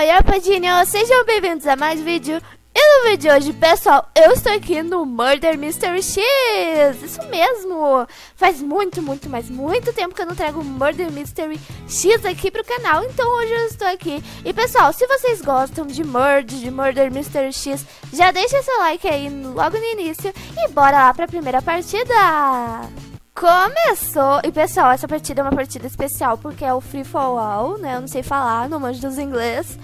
Oi, Padinho, sejam bem-vindos a mais um vídeo. E no vídeo de hoje, pessoal, eu estou aqui no Murder Mystery X. Isso mesmo. Faz muito, muito, mas muito tempo que eu não trago Murder Mystery X aqui pro canal. Então hoje eu estou aqui. E pessoal, se vocês gostam de Murder, de Murder Mystery X, já deixa seu like aí logo no início. E bora lá pra primeira partida. Começou! E pessoal, essa partida é uma partida especial porque é o Free for All, né? Eu não sei falar, não manjo dos inglês.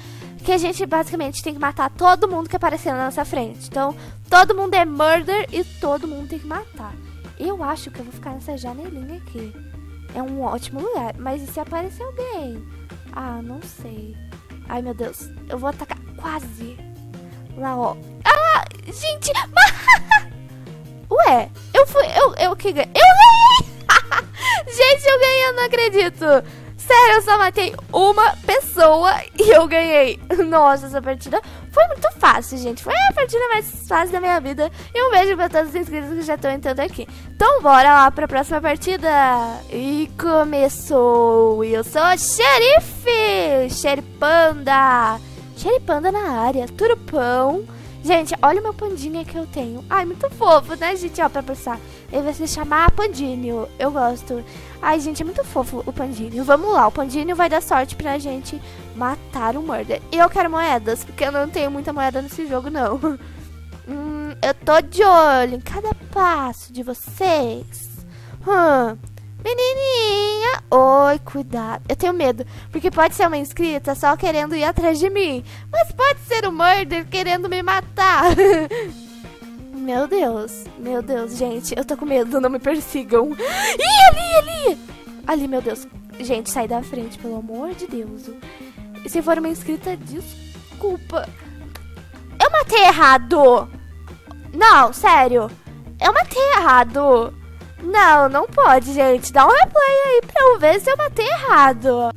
Que a gente basicamente tem que matar todo mundo que aparecer na nossa frente. Então, todo mundo é murder e todo mundo tem que matar. Eu acho que eu vou ficar nessa janelinha aqui. É um ótimo lugar. Mas e se aparecer alguém? Ah, não sei. Ai, meu Deus. Eu vou atacar quase. Lá, ó. Ah, gente! Ué, eu fui. Eu, eu que. Eu ganhei! Gente, eu ganhei, eu não acredito. Sério, eu só matei uma pessoa e eu ganhei. Nossa, essa partida foi muito fácil, gente. Foi a partida mais fácil da minha vida. E um beijo pra todos os inscritos que já estão entrando aqui. Então, bora lá pra próxima partida. E começou. E eu sou a Xerife. Xeripanda. Xeripanda na área. Turupão. Gente, olha o meu pandinha que eu tenho. Ai, muito fofo, né, gente? Ó, pra pensar. Ele vai se chamar Pandinho. Eu gosto. Ai, gente, é muito fofo o Pandinho. Vamos lá, o Pandinho vai dar sorte pra gente matar o Murder. E eu quero moedas, porque eu não tenho muita moeda nesse jogo, não. hum, eu tô de olho em cada passo de vocês. Hum. Menininha! Oi, cuidado. Eu tenho medo, porque pode ser uma inscrita só querendo ir atrás de mim. Mas pode ser um murder querendo me matar. meu Deus, meu Deus, gente. Eu tô com medo, não me persigam. Ih, ali, ali! Ali, meu Deus. Gente, sai da frente, pelo amor de Deus. Se for uma inscrita, desculpa. Eu matei errado! Não, sério. Eu matei errado. Não, não pode, gente. Dá um replay aí pra eu ver se eu matei errado.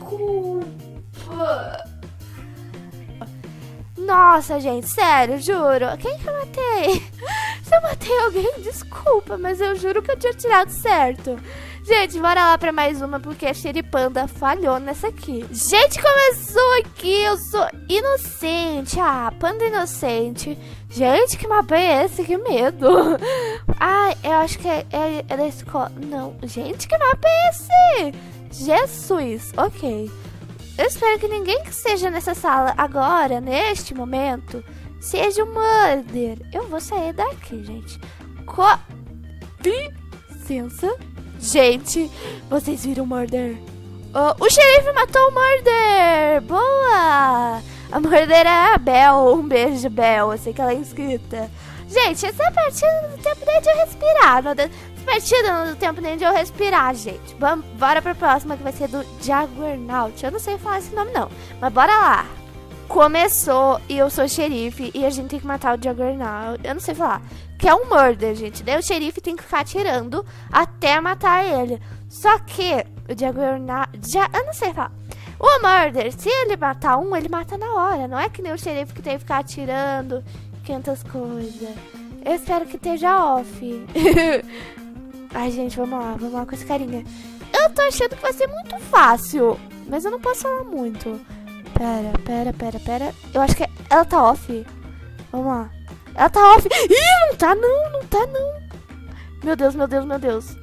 Culpa. Nossa, gente, sério, juro. Quem que eu matei? Se eu matei alguém, desculpa, mas eu juro que eu tinha tirado certo. Gente, bora lá pra mais uma, porque a Xeripanda falhou nessa aqui. Gente, começou aqui, eu sou inocente. Ah, panda inocente. Gente, que mapa é esse? Que medo. Ah, eu acho que é, é, é da escola. Não, gente, que mapa é esse? Jesus, ok. Eu espero que ninguém que esteja nessa sala agora, neste momento, seja um murder. Eu vou sair daqui, gente. Com licença. Gente, vocês viram o murder? Oh, o xerife matou o murder! Boa! A morder é a Bel. Um beijo, Bel. Eu sei que ela é inscrita. Gente, essa é partida do tempo nem de eu respirar. Não essa partida não do tempo nem de eu respirar, gente. Bora pra próxima que vai ser do Juggernaut. Eu não sei falar esse nome, não. Mas bora lá. Começou e eu sou xerife e a gente tem que matar o Juggernaut. Eu não sei falar. Que é um murder, gente. Daí o xerife tem que ficar atirando até matar ele. Só que o Juggernaut... Já, eu não sei falar. O murder, se ele matar um, ele mata na hora. Não é que nem o xerife que tem que ficar atirando 500 coisas. Eu espero que esteja off. Ai, gente, vamos lá, vamos lá com esse carinha. Eu tô achando que vai ser muito fácil, mas eu não posso falar muito. Pera, pera, pera, pera. Eu acho que ela tá off. Vamos lá. Ela tá off. Ih, não tá não, não tá não. Meu Deus, meu Deus, meu Deus.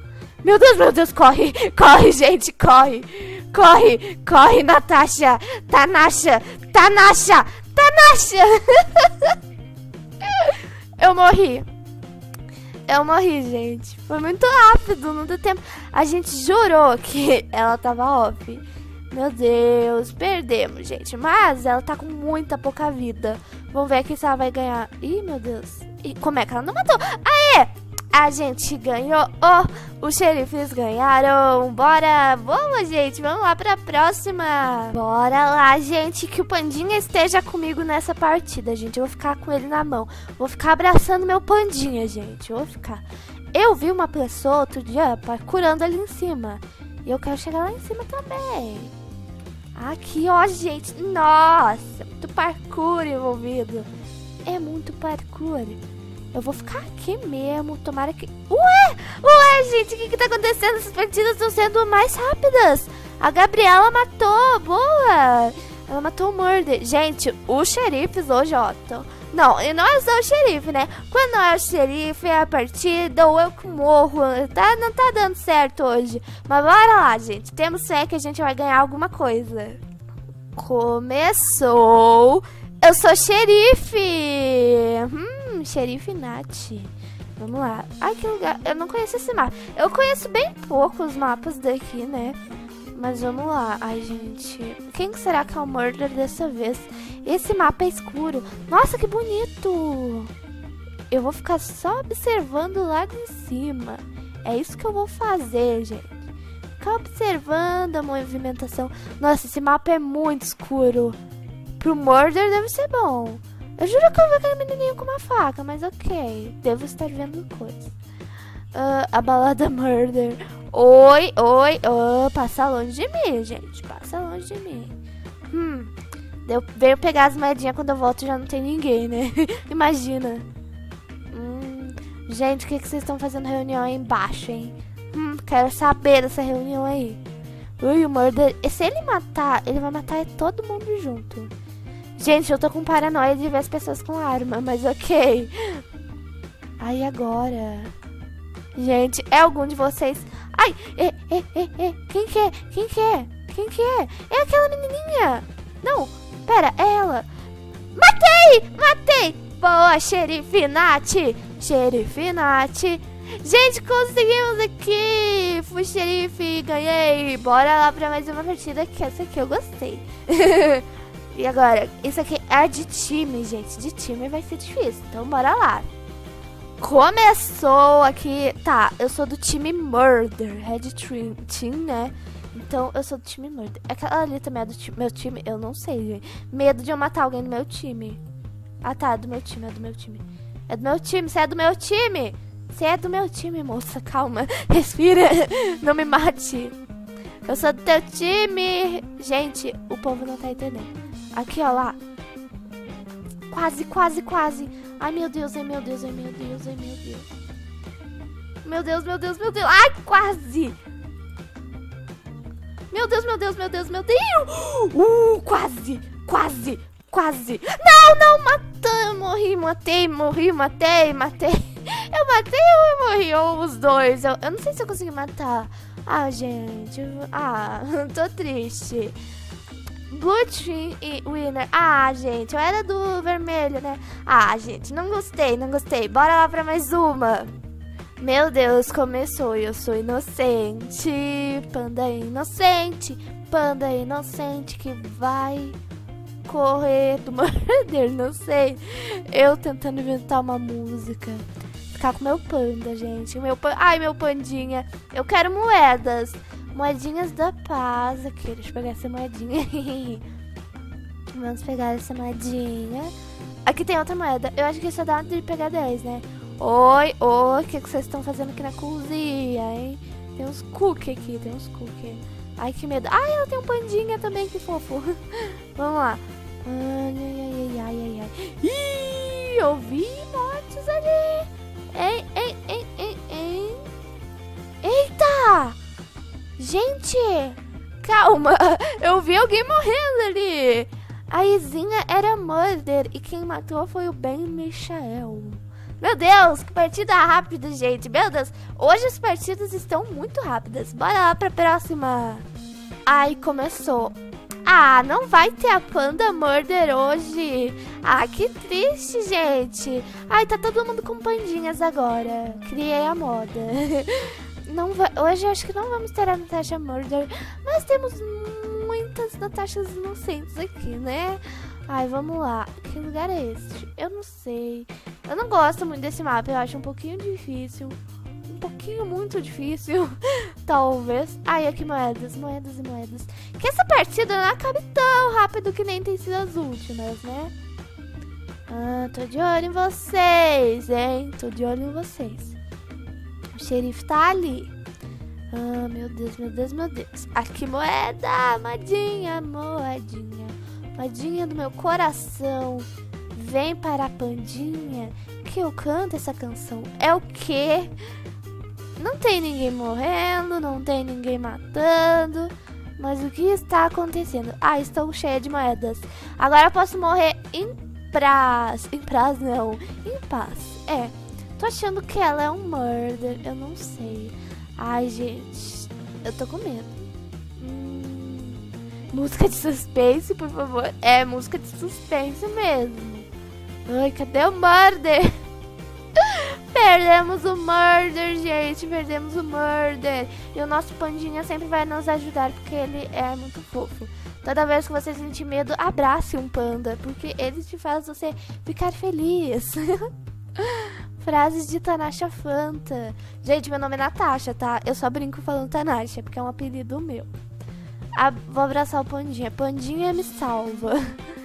Meu Deus, meu Deus, corre, corre, gente, corre. Corre, corre, Natasha. Tanasha, Tanasha, Tanasha. Eu morri. Eu morri, gente. Foi muito rápido, não deu tempo. A gente jurou que ela tava off. Meu Deus, perdemos, gente. Mas ela tá com muita pouca vida. Vamos ver aqui se ela vai ganhar. Ih, meu Deus. E como é que ela não matou? Aê! A gente ganhou. Oh, os xerifes ganharam. Bora. Vamos, gente. Vamos lá pra próxima. Bora lá, gente. Que o Pandinha esteja comigo nessa partida, gente. Eu vou ficar com ele na mão. Vou ficar abraçando meu Pandinha, gente. Eu vou ficar. Eu vi uma pessoa outro dia curando ali em cima. E eu quero chegar lá em cima também. Aqui, ó, gente. Nossa, muito parkour envolvido. É muito parkour. Eu vou ficar aqui mesmo, tomara que... Ué! Ué, gente, o que que tá acontecendo? Essas partidas estão sendo mais rápidas. A Gabriela matou, boa! Matou o Murder. Gente, os xerifes hoje, ó. Não, eu não sou o xerife, né? Quando é o xerife, é a partida ou eu que morro. Tá, não tá dando certo hoje. Mas bora lá, gente. Temos fé que a gente vai ganhar alguma coisa. Começou. Eu sou xerife. Hum, xerife Nath. Vamos lá. Ai, que lugar. Eu não conheço esse mapa. Eu conheço bem pouco os mapas daqui, né? Mas vamos lá. Ai, gente. Quem será que é o Murder dessa vez? Esse mapa é escuro. Nossa, que bonito! Eu vou ficar só observando lá de cima. É isso que eu vou fazer, gente. Ficar observando a movimentação. Nossa, esse mapa é muito escuro. Pro Murder deve ser bom. Eu juro que eu vi aquele menininho com uma faca, mas ok. Devo estar vendo coisas. Uh, a balada Murder. Oi, oi, oh, passa longe de mim, gente. Passa longe de mim. Hum, eu venho pegar as moedinhas quando eu volto já não tem ninguém, né? Imagina. Hum, gente, o que, que vocês estão fazendo reunião aí embaixo, hein? Hum, quero saber dessa reunião aí. Ui, o Murder. E se ele matar, ele vai matar todo mundo junto. Gente, eu tô com paranoia de ver as pessoas com arma, mas ok. Aí agora. Gente, é algum de vocês Ai, é, é, é, é. Quem que é? Quem que é? Quem que é? É aquela menininha. Não, pera, é ela. Matei! Matei! Boa, xerife Nath! Xerife Nath! Gente, conseguimos aqui! Fui xerife, ganhei! Bora lá pra mais uma partida, que essa aqui eu gostei. e agora, isso aqui é de time, gente. De time vai ser difícil, então bora lá. Começou aqui. Tá, eu sou do time Murder. Red Team, né? Então eu sou do time Murder. Aquela ali também é do time, meu time? Eu não sei, gente. Medo de eu matar alguém do meu time. Ah, tá. É do meu time, é do meu time. É do meu time, você é do meu time! Você é do meu time, moça. Calma. Respira. Não me mate. Eu sou do teu time. Gente, o povo não tá entendendo. Aqui, ó lá. Quase, quase, quase. Ai, meu Deus, ai, meu Deus, ai, meu Deus, ai, meu Deus. Meu Deus, meu Deus, meu Deus. Ai, quase. Meu Deus, meu Deus, meu Deus, meu Deus. Uh, quase, quase, quase. Não, não, matei, morri, matei, morri, matei, matei. Eu matei ou eu morri? Ou os dois. Eu, eu não sei se eu consegui matar. Ah, gente. Ah, tô triste. Blue Team e Winner. Ah, gente, eu era do vermelho, né? Ah, gente, não gostei, não gostei. Bora lá pra mais uma. Meu Deus, começou. Eu sou inocente. Panda inocente. Panda inocente que vai correr do murder, não sei. Eu tentando inventar uma música. Ficar com meu panda, gente. Meu pan... Ai, meu pandinha. Eu quero moedas. Moedinhas da paz. Aqui, deixa eu pegar essa moedinha. Vamos pegar essa moedinha. Aqui tem outra moeda. Eu acho que só dá de pegar 10, né? Oi, oi, o que, que vocês estão fazendo aqui na cozinha, hein? Tem uns cookies aqui, tem uns cookies. Ai, que medo. Ai, ela tem um pandinha também, que fofo. Vamos lá. Ai, ai, ai, ai, ai, ai. Ih, eu vi mortes ali. Ei, ei, ei, ei, ei. Eita! Gente, calma. Eu vi alguém morrendo ali. A Izinha era Murder e quem matou foi o Ben Michael. Meu Deus, que partida rápida, gente. Meu Deus, hoje as partidas estão muito rápidas. Bora lá pra próxima. Ai, começou. Ah, não vai ter a Panda Murder hoje. Ah, que triste, gente. Ai, tá todo mundo com pandinhas agora. Criei a moda. Não vai, hoje acho que não vamos ter a Natasha Murder, mas temos muitas Natashas inocentes aqui, né? Ai, vamos lá. Que lugar é este? Eu não sei. Eu não gosto muito desse mapa, eu acho um pouquinho difícil. Um pouquinho muito difícil, talvez. Ai, aqui moedas, moedas e moedas. Que essa partida não acabe tão rápido que nem tem sido as últimas, né? Ah, tô de olho em vocês, hein? Tô de olho em vocês. Xerife tá ali. Ah, meu Deus, meu Deus, meu Deus. Aqui, moeda, moedinha, moedinha. Moedinha do meu coração. Vem para a pandinha que eu canto essa canção. É o quê? Não tem ninguém morrendo, não tem ninguém matando. Mas o que está acontecendo? Ah, estou cheia de moedas. Agora eu posso morrer em praz. Em praz não. Em paz. É. Tô achando que ela é um murder. Eu não sei. Ai, gente. Eu tô com medo. Hum, música de suspense, por favor. É, música de suspense mesmo. Ai, cadê o murder? Perdemos o murder, gente. Perdemos o murder. E o nosso pandinha sempre vai nos ajudar porque ele é muito fofo. Toda vez que você sentir medo, abrace um panda, porque ele te faz você ficar feliz. Frases de Tanasha Fanta. Gente, meu nome é Natasha, tá? Eu só brinco falando Tanasha, porque é um apelido meu. Ah, vou abraçar o Pandinha. Pandinha me salva.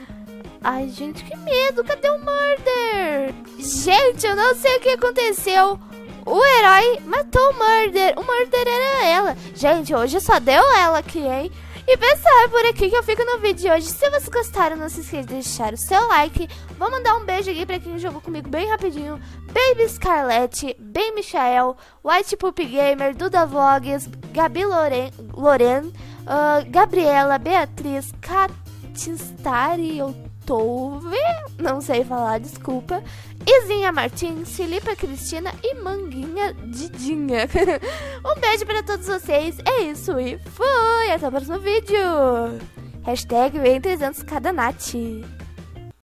Ai, gente, que medo. Cadê o Murder? Gente, eu não sei o que aconteceu. O herói matou o Murder. O Murder era ela. Gente, hoje só deu ela aqui, hein? E pessoal, é por aqui que eu fico no vídeo de hoje. Se vocês gostaram, não se esqueça de deixar o seu like. Vou mandar um beijo aqui pra quem jogou comigo bem rapidinho. Baby Scarlett, Ben Michael, White Puppy Gamer, Duda Vlogs, Gabi Loren, Loren uh, Gabriela, Beatriz, Catistari, Tove, não sei falar, desculpa. Izinha Martins, Filipa Cristina e Manguinha Didinha. um beijo para todos vocês. É isso e fui! Até o próximo vídeo. Hashtag vem 300 cada Nath.